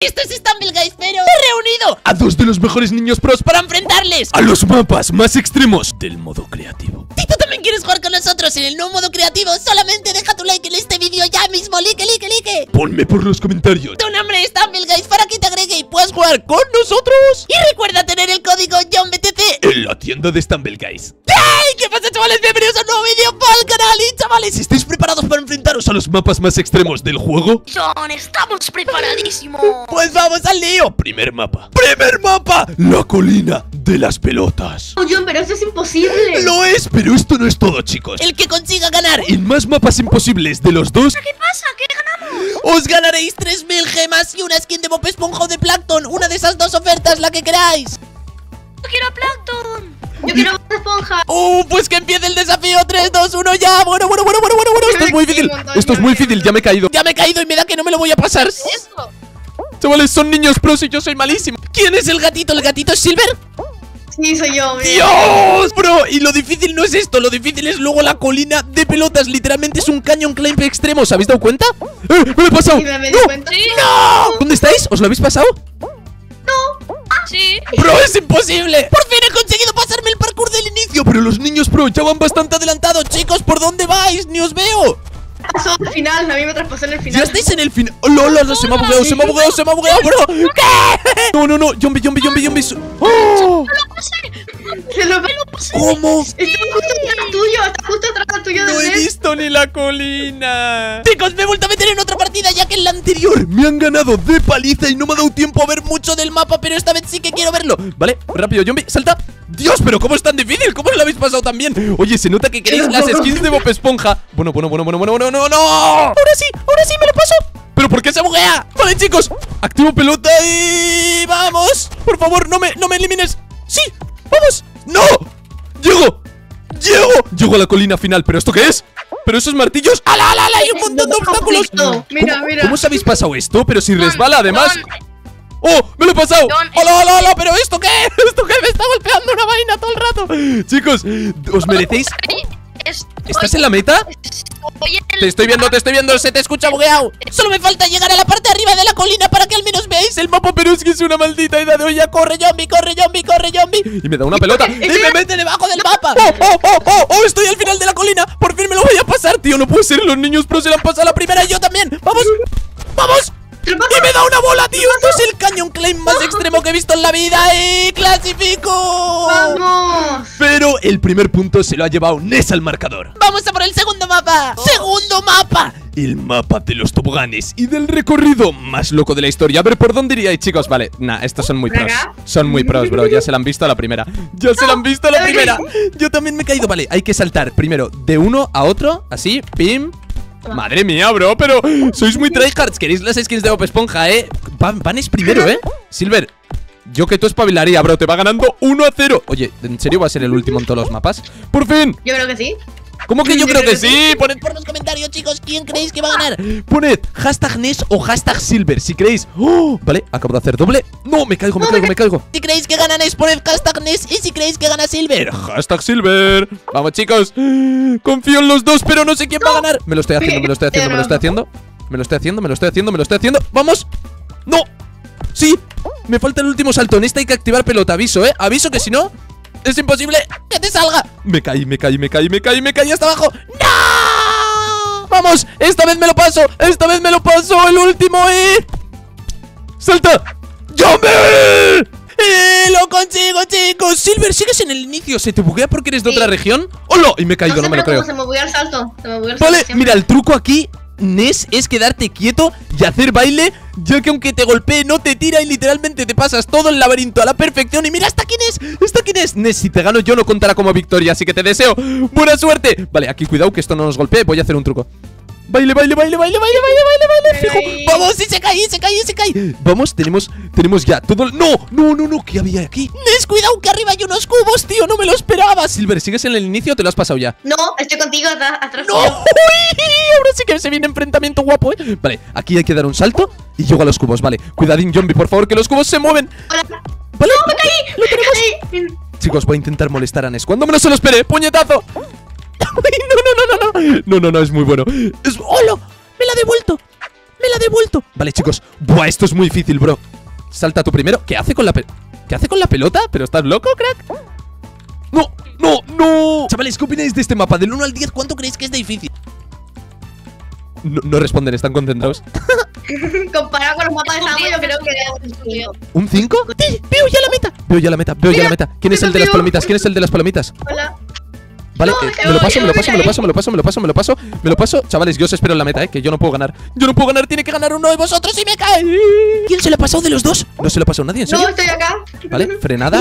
Esto es Stumble Guys, pero a dos de los mejores niños pros para enfrentarles a los mapas más extremos del modo creativo. Si tú también quieres jugar con nosotros en el nuevo modo creativo, solamente deja tu like en este vídeo ya mismo, like, like, like. Ponme por los comentarios. Tu nombre es Stumble Guys para que te agregue y puedas jugar con nosotros. Y recuerda tener el código JOHNBTC En la tienda de Stumble Guys. ¡Hey! ¿Qué pasa, chavales? Bienvenidos a un nuevo vídeo para el canal Y, chavales, ¿estáis preparados para enfrentaros a los mapas más extremos del juego? John, estamos preparadísimos. Pues vamos al lío Primer mapa. Primer mapa. La colina de las pelotas. Oh, John, pero eso es imposible. Lo es, pero esto no es todo, chicos. El que consiga ganar En más mapas imposibles de los dos, ¿Qué pasa? ¿Qué ganamos? Os ganaréis 3.000 gemas y una skin de Bob Esponja o de Plankton Una de esas dos ofertas, la que queráis Yo quiero a Plankton. Yo quiero Bob esponja. ¡Uh! Pues que empiece el desafío 3, 2, 1 ya Bueno, bueno, bueno, bueno, bueno, bueno esto es muy difícil. Esto es muy difícil, ya me he caído. Ya me he caído y me da que no me lo voy a pasar Eso. Chavales, son niños pros y yo soy malísimo. ¿Quién es el gatito? ¿El gatito es Silver? Sí, soy yo. mira. ¡Dios! Bro, y lo difícil no es esto Lo difícil es luego la colina de pelotas Literalmente es un canyon climb extremo ¿Os habéis dado cuenta? ¡Eh! ¡Me lo he pasado! Sí, me, me di ¡No! cuenta. ¡No! ¿Dónde estáis? ¿Os lo habéis pasado? Sí. ¡Bro, es imposible! ¡Por fin he conseguido pasarme el parkour del inicio! Pero los niños pro ya van bastante adelantados Chicos, ¿por dónde vais? ¡Ni os veo! Pasó al final. A mí me traspasó en el Ya final. estáis en el final. ¡Oh, lola! Se me ha bugueado, se me ha bugueado, se me ha bugueado, bro. ¿Qué? No, no, no. Zombie, zombie, zombie, zombie. ¡Oh! Se lo ¿Cómo? Está justo atrás tuyo. Está justo atrás tuyo de No he visto ni la colina. Chicos, me he vuelto a meter en otra partida ya que en la anterior Me han ganado de paliza y no me ha dado tiempo tiempo a ver mucho del mapa, pero esta vez sí que quiero verlo. Vale, rápido, zombie, salta. Dios, pero ¿cómo es tan difícil? ¿Cómo lo habéis pasado tan bien? Oye, se nota que queréis las skins de Bob Esponja. Bueno, bueno, bueno, bueno, bueno, bueno, no, no. Ahora sí, ahora sí me lo paso. ¿Pero por qué se buguea? Vale, chicos, activo pelota y... ¡Vamos! Por favor, no me, no me elimines. ¡Sí! ¡Vamos! ¡No! ¡Llego! ¡Llego! Llego a la colina final, ¿pero esto qué es? ¿Pero esos martillos? ¡Ala, ala, ala! ¡Hay un montón de obstáculos! Mira, ¿Cómo, mira. ¿Cómo os habéis pasado esto? Pero si resbala, además... ¡Oh! ¡Me lo he pasado! ¡Hola, hola, hola! ¿Pero esto qué? ¿Esto qué? Me está golpeando una vaina todo el rato Chicos, ¿os merecéis? Es- ¿Estás en la meta? estoy en Te estoy viendo, te estoy viendo, se te escucha bugueado Solo me falta llegar a la parte de arriba de la colina para que al menos veáis el mapa Pero es que es una maldita idea de olla Corre, zombie, corre, zombie, corre, zombie Y me da una pelota y me mete debajo del mapa ¡Oh, oh, oh, oh! oh estoy al final de la colina! ¡Por fin me lo voy a pasar, tío! No puede ser, los niños pro se la han pasado a la primera y yo también ¡Vamos! ¡Vamos! ¡Y me da una bola, tío! ¡Esto es el cañón climb más extremo que he visto en la vida! ¡Y clasifico! Vamos. Pero el primer punto se lo ha llevado Ness al marcador. ¡Vamos a por el segundo mapa! ¡Segundo mapa! El mapa de los toboganes y del recorrido más loco de la historia. A ver, ¿por dónde iríais, chicos? Vale, nah, estos son muy ¿Por pros. Son muy pros, bro. Ya se la han visto a la primera. Ya se la han visto a la primera. Yo también me he caído. Vale, hay que saltar primero de uno a otro. Así, pim. Madre mía, bro, pero sois muy tryhards. Queréis las skins de Bob Esponja, ¿eh? Van, Vanes primero, ¿eh? Silver, yo que tú espabilaría, bro. Te va ganando 1 a 0. Oye, ¿en serio va a ser el último en todos los mapas? ¡Por fin! Yo creo que sí. ¿Cómo que yo creo que sí? Poned Por los comentarios, chicos, ¿quién creéis que va a ganar? Poned hashtag Ness o hashtag Silver si queréis. ¡Oh! Vale, acabo de hacer doble. No, me caigo, me caigo, me caigo. Si creéis que gana Ness, poned hashtag Ness Y si creéis que gana Silver Hashtag Silver. Vamos, chicos. Confío en los dos, pero no sé quién va a ganar. Me lo estoy haciendo, me lo estoy haciendo, me lo estoy haciendo. Me lo estoy haciendo, me lo estoy haciendo, me lo estoy haciendo. ¡Vamos! ¡No! ¡Sí! Me falta el último salto. En este hay que activar pelota. Aviso, ¿eh? Aviso que si no, es imposible. ¡Que te salga! Me caí, me caí, me caí, me caí, me caí hasta abajo. ¡No! ¡Vamos! ¡Esta vez me lo paso! ¡Esta vez me lo paso! ¡El último y... ¡Salta! ¡Llame! ¡Eh, ¡Lo consigo, chicos! Silver, ¿sigues en el inicio? ¿Se te buguea porque eres de Sí. otra región? ¡Hola! Y me he caído, no, sé, me lo creo. Se me movió el salto. Se me movió el Vale, salto siempre. mira, el truco aquí, Ness, es quedarte quieto y hacer baile, ya que aunque te golpee no te tira y literalmente te pasas todo el laberinto a la perfección. Y mira, ¿hasta quién es? ¿Esta quién es? Ness, si te gano yo no contará como victoria, así que te deseo buena suerte. Vale, aquí cuidado que esto no nos golpee, voy a hacer un truco. Baile, baile, baile, baile, baile, baile, baile, baile, fijo. ¡Vamos! ¡Y se cae, y se cae, y se cae! Vamos, tenemos, tenemos ya todo el... ¡No! ¡No, no, no! ¿Qué había aquí? Ness, cuidado que arriba hay unos cubos, tío No me lo esperaba Silver, ¿sigues en el inicio o te lo has pasado ya? No, estoy contigo atrás. ¡No! ¡Uy! Ahora sí que se viene enfrentamiento guapo, ¿eh? Vale, aquí hay que dar un salto y llego a los cubos, vale Cuidadín, zombie, por favor, que los cubos se mueven Hola. Vale, ¡Me caí! ¡Me caí! Chicos, voy a intentar molestar a Ness Cuando menos se lo espere, puñetazo No, no, no, no, no No, no, no, es muy bueno Es... ¡Hola! ¡Me la ha devuelto! Me la ha devuelto. Vale, chicos. Buah, esto es muy difícil, bro. Salta tú primero. ¿Qué hace con la pelota? ¿Qué hace con la pelota? ¿Pero estás loco, crack? ¡No! ¡No! ¡No! Chavales, ¿qué opináis de este mapa? Del 1 al 10, ¿cuánto creéis que es de difícil? No, no responden, están concentrados. Comparado con los mapas de Samu, yo creo que es un tío. ¿Un 5? ¡Sí! ¡Veo ya la meta! Veo ya la meta, veo ya la meta. ¿Quién es el de las palomitas? ¿Quién es el de las palomitas? Hola. Vale, No, eh, me lo paso, me lo paso, me lo paso, me lo paso, me lo paso, me lo paso, me lo paso. Chavales, yo os espero en la meta, eh, que yo no puedo ganar. Yo no puedo ganar, tiene que ganar uno de vosotros y me cae. ¿Quién se lo ha pasado de los dos? No se lo ha pasado nadie, ¿en serio? No, estoy acá. Vale, frenada.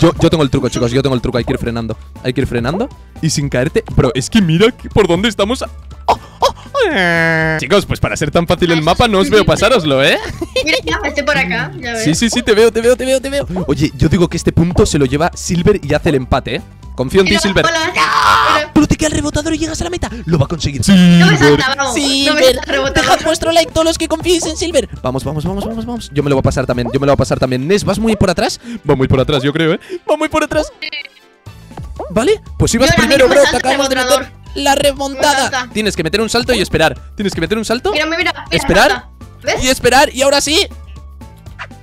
Yo, yo tengo el truco, chicos, yo tengo el truco, hay que ir frenando. Hay que ir frenando y sin caerte. Bro, es que mira por dónde estamos. a- ¡Oh, oh! Chicos, pues para ser tan fácil el mapa no os veo pasároslo, ¿eh? Mira, ya, estoy por acá. Ya. Sí, sí, sí, te veo, te veo, te veo, te veo. Oye, yo digo que este punto se lo lleva Silver y hace el empate, ¿eh? Confío en ti, Silver. Hola. Hola. Pero te queda el rebotador y llegas a la meta. Lo va a conseguir. No me salta, vamos. no me Silver, salta rebotando. dejad vuestro like todos los que confiéis en Silver. Vamos, vamos, vamos, vamos, vamos. Yo me lo voy a pasar también, yo me lo voy a pasar también. Nes, ¿vas muy por atrás? Va muy por atrás, yo creo, ¿eh? Va muy por atrás. ¿Vale? Pues ibas primero, bro. Te acabamos de meter la remontada. Salta. Tienes que meter un salto y esperar. Tienes que meter un salto Mira, mira, mira. Esperar. salta. ¿Ves? y esperar. Y ahora sí.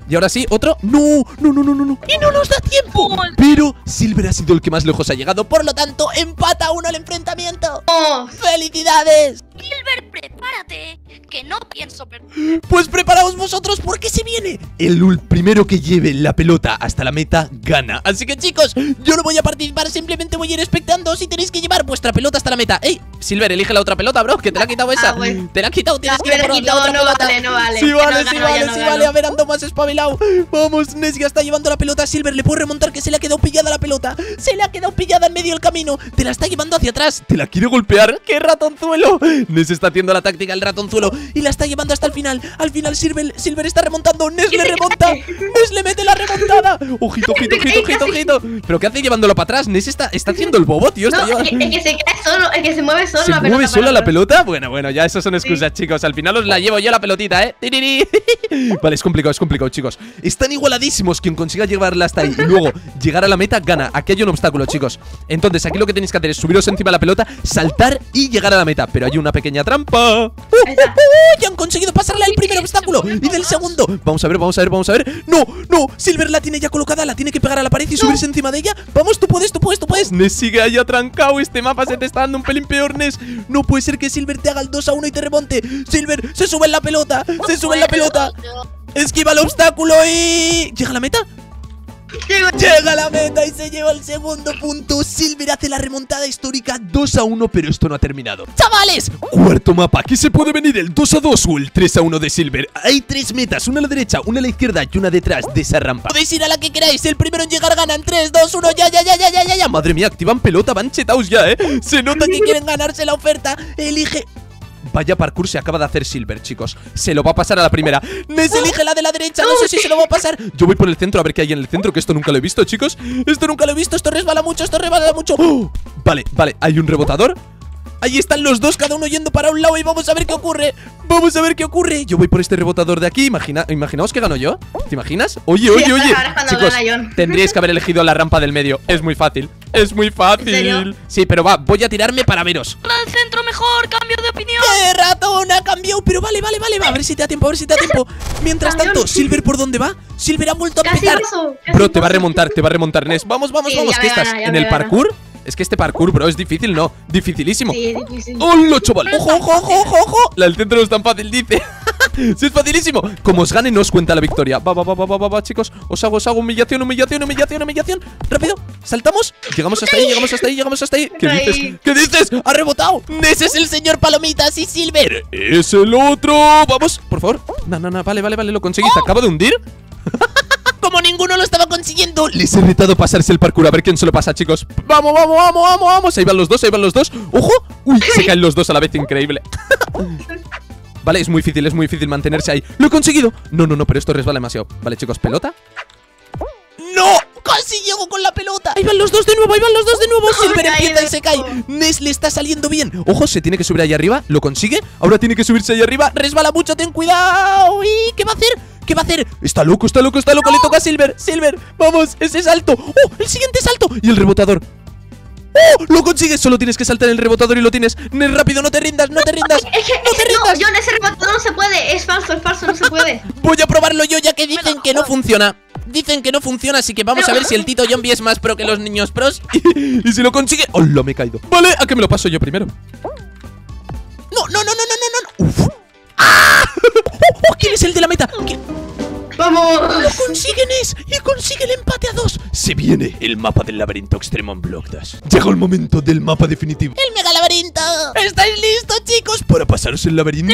Y ahora sí, otro. No, no, no, no, no, no. Y no nos da tiempo. Pero Silver ha sido el que más lejos ha llegado. Por lo tanto, empata uno el enfrentamiento. Vamos. ¡Felicidades! Silver, prepárate, que no pienso perder. Pues preparaos vosotros porque se viene. El primero que lleve la pelota hasta la meta gana. Así que chicos, yo no voy a participar, simplemente voy a ir expectando si tenéis que llevar vuestra pelota hasta la meta. ¡Ey! Silver, elige la otra pelota, bro, que te la ha quitado esa. Ah, bueno. Te la ha quitado, tienes No, que ir por la otra no pelota. vale, no vale. Sí vale, no sí gano, vale, sí gano. vale. A ver, ando más espabilado. Vamos, Nessia está llevando la pelota a Silver. Le puedo remontar que se le ha quedado pillada la pelota. Se le ha quedado pillada en medio del camino. Te la está llevando hacia atrás. Te la quiere golpear. ¡Qué ratonzuelo! Nes está haciendo la táctica el ratonzuelo y la está llevando hasta el final. Al final Silver, Silver está remontando. Nes le remonta. Nes le mete la remontada. Ojito, ojito, ojito, ojito, ojito. ¿Pero qué hace llevándolo para atrás? Nes está, está haciendo el bobo, tío. Está el, el que se cae solo, el que se mueve solo ¿Se la mueve sola la pelota? Bueno, bueno, ya eso son excusas, chicos. Al final os la llevo yo la pelotita, ¿eh? Vale, es complicado, es complicado, chicos. Están igualadísimos. Quien consiga llevarla hasta ahí y luego llegar a la meta, gana. Aquí hay un obstáculo, chicos. Entonces, aquí lo que tenéis que hacer es subiros encima de la pelota, saltar y llegar a la meta. Pero hay una pequeña trampa. ¡Uh, uh, uh! Ya han conseguido pasarle el primer obstáculo y del segundo. Vamos a ver, vamos a ver, vamos a ver. No, no, Silver la tiene ya colocada, la tiene que pegar a la pared y subirse encima de ella. Vamos, tú puedes, tú puedes, tú puedes. Ness sigue ahí atrancado. Este mapa se te está dando un pelín peor, No puede ser que Silver te haga el 2 a 1 y te remonte. Silver se sube en la pelota, se sube en la pelota. Esquiva el obstáculo y. ¿Llega a la meta? Llega a la meta y se lleva el segundo punto. Silver hace la remontada histórica 2 a 1, pero esto no ha terminado. ¡Chavales! Cuarto mapa. Aquí se puede venir el 2 a 2 o el 3 a 1 de Silver. Hay tres metas, una a la derecha, una a la izquierda y una detrás de esa rampa. Podéis ir a la que queráis. El primero en llegar gana en 3, 2, 1. Ya, ya, ya, ya, ya, ya, ya. Madre mía, activan pelota, van chetaos ya, ¿eh? Se nota que quieren ganarse la oferta. Elige Vaya parkour se acaba de hacer Silver, chicos. Se lo va a pasar a la primera. Nes elige la de la derecha. No sé si se lo va a pasar. Yo voy por el centro a ver qué hay en el centro, que esto nunca lo he visto, chicos. Esto nunca lo he visto. Esto resbala mucho, esto resbala mucho. ¡Oh! Vale, vale. Hay un rebotador. Ahí están los dos, cada uno yendo para un lado y vamos a ver qué ocurre. Vamos a ver qué ocurre. Yo voy por este rebotador de aquí. Imagina, imaginaos que gano yo. ¿Te imaginas? Oye, oye, oye. Chicos, tendríais que haber elegido la rampa del medio. Es muy fácil. Es muy fácil. Sí, pero va, voy a tirarme para veros. La del centro mejor, cambio de opinión. ¡Qué ratón ha cambiado! Pero vale, vale, vale, va. A ver si te da tiempo, a ver si te da tiempo. Mientras tanto, Silver, ¿por dónde va? Silver ha vuelto a Casi empezar. paso, casi Bro, te va a remontar, te va a remontar, Nes. Vamos, vamos, Sí, vamos. ¿Qué estás? ¿En el gana. parkour? Es que este parkour, bro, es difícil, ¿no? Dificilísimo. Sí, es difícil. ¡Hola, chaval! ¡Ojo, ojo, ojo, ojo, ojo! La del centro no es tan fácil, dice. sí, es facilísimo. Como os gane, no os cuenta la victoria. Va, va, va, va, va, chicos. Os hago, os hago humillación, humillación, humillación, humillación. Rápido, saltamos. Llegamos hasta ahí, llegamos hasta ahí, llegamos hasta ahí. ¿Qué dices? ¿Qué dices? ¡Ha rebotado! ¡Ese es el señor Palomitas y Silver! ¡Es el otro! Vamos, por favor. No, no, no, vale, vale, vale, lo conseguí. ¿Te acabo de hundir? Como ninguno lo estaba consiguiendo, les he retado pasarse el parkour. A ver quién se lo pasa, chicos. Vamos, vamos, vamos, vamos, vamos. Ahí van los dos, ahí van los dos. ¡Ojo! ¡Uy! Se caen los dos a la vez, increíble. Vale, es muy difícil, es muy difícil mantenerse ahí. ¡Lo he conseguido! No, no, no, pero esto resbala demasiado. Vale, chicos, ¿pelota? ¡Casi llego con la pelota! Ahí van los dos de nuevo, ahí van los dos de nuevo. Silver empieza y se cae. Nes le está saliendo bien. Ojo, se tiene que subir ahí arriba. ¿Lo consigue? Ahora tiene que subirse ahí arriba. Resbala mucho, ten cuidado. ¿Y qué va a hacer? ¿Qué va a hacer? Está loco, está loco, está loco. Le toca a Silver. Silver, vamos, ese salto. ¡Oh! El siguiente salto. Y el rebotador. ¡Oh! ¡Lo consigues! Solo tienes que saltar el rebotador y lo tienes. Nes, rápido, no te rindas, no te rindas. Es que, ¡No te no, rindas! yo en ese rebotador no se puede. Es falso, es falso, no se puede. Voy a probarlo yo ya que dicen que no funciona. Dicen que no funciona, así que vamos a ver si el Tito Zombie es más pro que los niños pros. Y, y si lo consigue. ¡Hola! Me he caído. Vale, a que me lo paso yo primero. No, no, no, no, no, no, no. Uf. ¡Ah! ¡Oh, ¿Quién es el de la meta? ¿Quién- Vamos. ¡Lo consigue Ness! ¡Y consigue el empate a dos! Se viene el mapa del laberinto extremo en Block Dash. Llegó el momento del mapa definitivo. ¡El mega laberinto! ¿Estáis listos, chicos? Para pasaros el laberinto.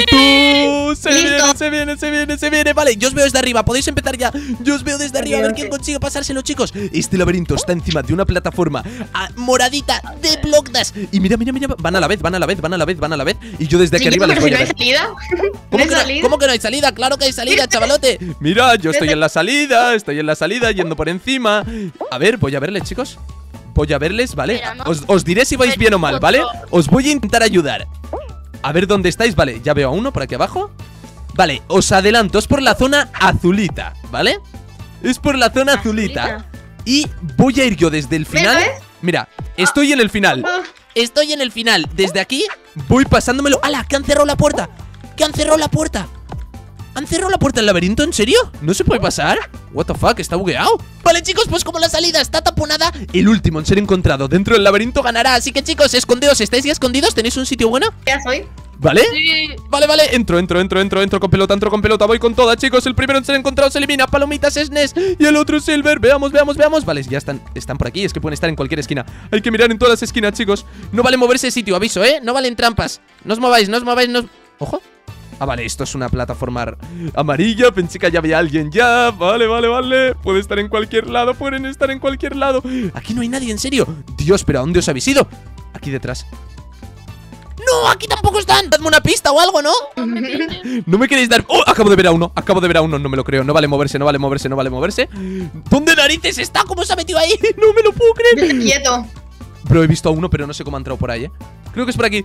Se viene, se viene, se viene, se viene. Vale, yo os veo desde arriba. Podéis empezar ya. Yo os veo desde arriba a ver quién consigue pasárselo, chicos. Este laberinto está encima de una plataforma ah, moradita de Block Dash. Y mira, mira, mira. Van a la vez, van a la vez, van a la vez, van a la vez. Y yo desde aquí arriba les voy a salida. ¿No ¿Cómo que, no, salida? cómo que no hay salida? Claro que hay salida, chavalote. Mira, yo estoy en la salida, estoy en la salida, yendo por encima. A ver, voy a verles, chicos. Voy a verles, ¿vale? ¿no? Os, os diré si vais bien o mal, ¿vale? Os voy a intentar ayudar. A ver dónde estáis, vale. Ya veo a uno por aquí abajo. Vale, os adelanto, es por la zona azulita, ¿vale? Es por la zona azulita. Y voy a ir yo desde el final. ves? Mira, estoy en el final. Ah, Estoy en el final. Desde aquí voy pasándomelo. ¡Hala! ¡Que han cerrado la puerta! ¡Que han cerrado la puerta! ¿Han cerrado la puerta del laberinto? ¿En serio? ¿No se puede pasar? What the fuck, está bugueado. Vale, chicos, pues como la salida está taponada, el último en ser encontrado dentro del laberinto ganará. Así que, chicos, escondeos. ¿Estáis ya escondidos? ¿Tenéis un sitio bueno? Ya soy. ¿Vale? Sí. Vale, vale, entro, entro, entro, entro, entro con pelota, entro con pelota, voy con toda, chicos. El primero en ser encontrado se elimina. Palomitas es Ness y el otro es Silver. Veamos, veamos, veamos. Vale, ya están, están por aquí, es que pueden estar en cualquier esquina. Hay que mirar en todas las esquinas, chicos. No vale moverse de sitio, aviso, ¿eh? No valen trampas. No os mováis, no os mováis, no os... Ojo. Ah, vale, esto es una plataforma ar- amarilla. Pensé que ya había alguien ya. Vale, vale, vale. Puede estar en cualquier lado, pueden estar en cualquier lado. Aquí no hay nadie, en serio. Dios, pero ¿a dónde os habéis ido? Aquí detrás. ¡No! Aquí tampoco están. Dadme una pista o algo, ¿no? No me queréis dar. ¡Oh! Acabo de ver a uno. Acabo de ver a uno. No me lo creo. No vale moverse, no vale moverse, no vale moverse. ¿Dónde narices está? ¿Cómo se ha metido ahí? No me lo puedo creer. quieto. Bro, he visto a uno, pero no sé cómo ha entrado por ahí, ¿eh? Creo que es por aquí.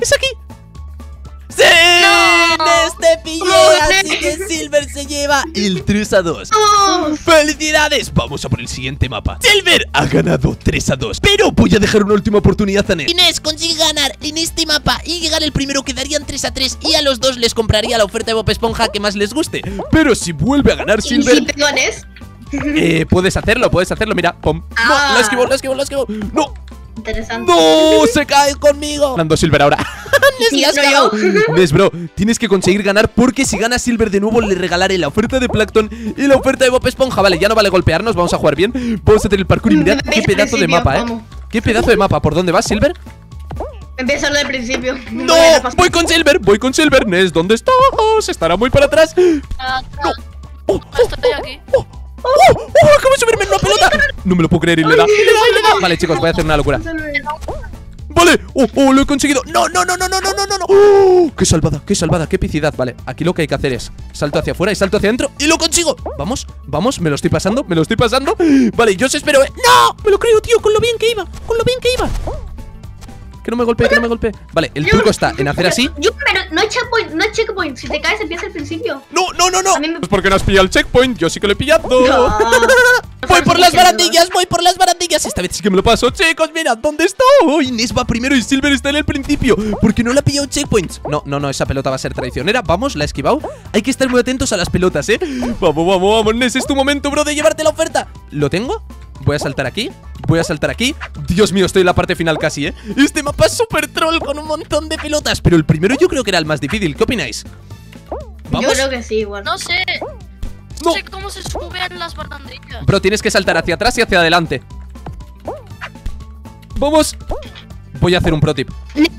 ¡Es aquí! Este pillé, así que Silver se lleva el 3 a 2. ¡Vamos! ¡Felicidades! Vamos a por el siguiente mapa. Silver ha ganado 3 a 2. Pero voy a dejar una última oportunidad a Ned. Inés consigue ganar en este mapa y llegar el primero quedarían 3 a 3 y a los dos les compraría la oferta de Bob Esponja que más les guste. Pero si vuelve a ganar ¿Y Silver, si? Eh, puedes hacerlo, puedes hacerlo, mira, pum. Ah. No, la esquivo, la esquivo, la esquivo. No, Interesante. no, se cae conmigo. Ganando Silver ahora. No yo. Ves, bro, tienes que conseguir ganar porque si gana Silver de nuevo le regalaré la oferta de Plankton y la oferta de Bob Esponja. Vale, ya no vale golpearnos, vamos a jugar bien. Vamos a hacer el parkour y mirad qué pedazo de mapa, eh. Qué pedazo de mapa. ¿Por dónde vas, Silver? Empieza desde el principio. No, Voy con Silver, voy con Silver. Ness, ¿dónde estás? Estará muy para atrás. Ah, Oh, oh. ¡Oh! ¡Oh! ¡Oh! ¡Acabo de subirme en una pelota! No me lo puedo creer y. ¡Le da! Vale, chicos, voy a hacer una locura. ¡Vale! ¡Oh! ¡Oh! ¡Lo he conseguido! ¡No, no, no, no, no, no, no, no! no! ¡Oh! ¡Qué salvada! ¡Qué salvada! ¡Qué epicidad! Vale, aquí lo que hay que hacer es salto hacia afuera y salto hacia adentro ¡y lo consigo! Vamos, vamos, me lo estoy pasando, me lo estoy pasando Vale, yo os espero, ¿eh? ¡No! Me lo creo, tío, con lo bien que iba Con lo bien que iba Que no me golpee, que no me golpee Vale, el truco está en hacer así Yo, pero no hay checkpoint, no hay checkpoint. Si te caes, empieza al principio. ¡No, no, no, no! Me- Es porque no has pillado el checkpoint, yo sí que lo he pillado No. Voy por las barandillas, voy por las barandillas Esta vez sí que me lo paso, chicos, mira, ¿dónde está? Oh, Inés va primero y Silver está en el principio Porque no le ha pillado checkpoints No, no, no, esa pelota va a ser traicionera Vamos, la he esquivado Hay que estar muy atentos a las pelotas, ¿eh? Vamos, vamos, vamos, Nes, es tu momento, bro, de llevarte la oferta ¿Lo tengo? Voy a saltar aquí Voy a saltar aquí Dios mío, estoy en la parte final casi, ¿eh? Este mapa es súper troll con un montón de pelotas Pero el primero yo creo que era el más difícil ¿Qué opináis? Yo ¿Vamos? creo que sí, igual. No sé. No. No sé cómo se suben las barandillas. Bro, tienes que saltar hacia atrás y hacia adelante. Vamos. Voy a hacer un pro tip.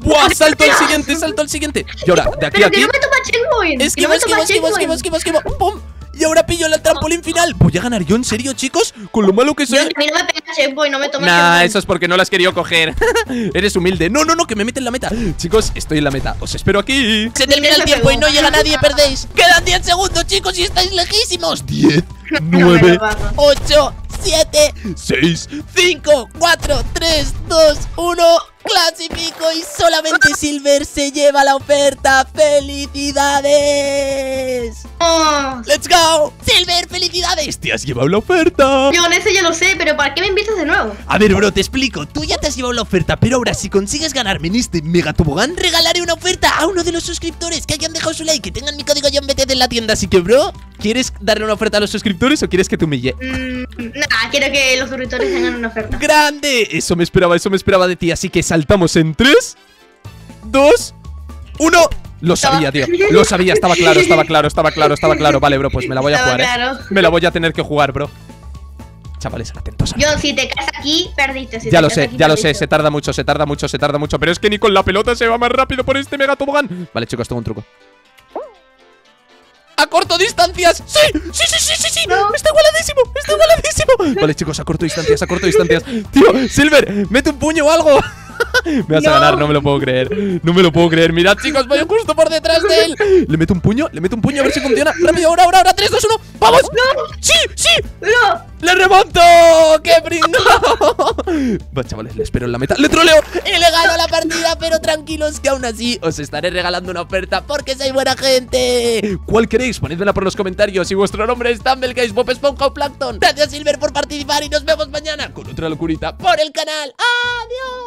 ¡Buah! Salto al siguiente, salto al siguiente. Y ahora, de aquí a Pero que aquí. no me toma checkpoint. que Esquivo, no me esquivo, esquivo, esquivo, esquivo, esquivo. ¡Pum! Y ahora pillo el trampolín final. ¿Voy a ganar yo en serio, chicos? Con lo malo que Yo, soy. a mí no me pega checkpoint, no me toma Nah, eso es porque no lo has querido coger. Eres humilde. No, no, no, que me mete en la meta. Chicos, estoy en la meta. Os espero aquí. Se termina el tiempo y no llega nadie, perdéis. Quedan 10 segundos, chicos, y estáis lejísimos. 10, No me 9, lo paso. 8, 7, 6. 5, 4, 3, 2, 1. Clasifico y solamente Silver se lleva la oferta. ¡Felicidades! ¡Let's go! ¡Silver, felicidades! Te has llevado la oferta. yo en ese ya lo sé, pero ¿para qué me invitas de nuevo? A ver, bro, te explico. Tú ya te has llevado la oferta, pero ahora si consigues ganarme en este mega tobogán, regalaré una oferta a uno de los suscriptores que hayan dejado su like, que tengan mi código JohnBTT en la tienda. Así que, bro, ¿Quieres darle una oferta a los suscriptores o quieres que te humille? Mm, nada, quiero que los suscriptores tengan una oferta. ¡Grande! Eso me esperaba, eso me esperaba de ti. Así que saltamos en 3, 2, 1. Lo sabía, tío. Lo sabía, estaba claro, estaba claro, estaba claro, estaba claro. Vale, bro, pues me la voy a Estaba jugar, claro. ¿eh? Me la voy a tener que jugar, bro. Chavales, atentos. Yo, si te caes aquí, perdiste. Si Ya lo sé, aquí, ya lo sé, se tarda mucho, se tarda mucho, se tarda mucho Pero es que ni con la pelota se va más rápido por este mega tobogán Vale, chicos, tengo un truco ¡A corto distancias! ¡Sí! ¡Sí, sí, sí, sí! sí! ¡Está igualadísimo! ¡Está igualadísimo! Vale, chicos, a corto distancias, a corto distancias Tío, Silver, mete un puño o algo Me vas a No. ganar, no me lo puedo creer No me lo puedo creer Mirad, chicos, voy justo por detrás de él Le meto un puño, le meto un puño a ver si funciona Rápido, ahora, ahora, ahora 3, 2, 1 ¡Vamos! ¡Sí, sí! No, ¡Le remonto! ¡Qué pringado! Va, chavales, le espero en la meta ¡Le troleo! he ganado la partida, pero tranquilos que aún así os estaré regalando una oferta porque soy buena gente. ¿Cuál queréis? Ponedmela por los comentarios Y vuestro nombre es Dumbleguys, Bob Esponja o Plankton Gracias, Silver, por participar y nos vemos mañana Con otra locurita por el canal. ¡Adiós!